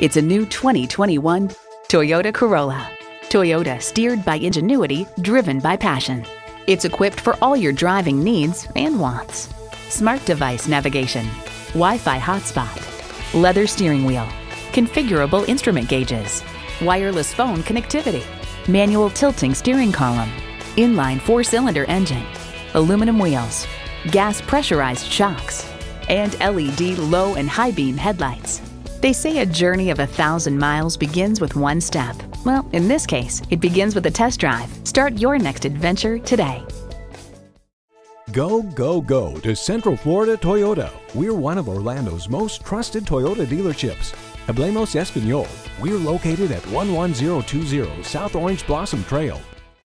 It's a new 2021 Toyota Corolla. Toyota steered by ingenuity, driven by passion. It's equipped for all your driving needs and wants. Smart device navigation, Wi Fi hotspot, leather steering wheel, configurable instrument gauges, wireless phone connectivity, manual tilting steering column, inline four cylinder engine, aluminum wheels, gas pressurized shocks, and LED low and high beam headlights. They say a journey of a thousand miles begins with one step. Well, in this case, it begins with a test drive. Start your next adventure today. Go, go, go to Central Florida Toyota. We're one of Orlando's most trusted Toyota dealerships. Hablemos Espanol. We're located at 11020 South Orange Blossom Trail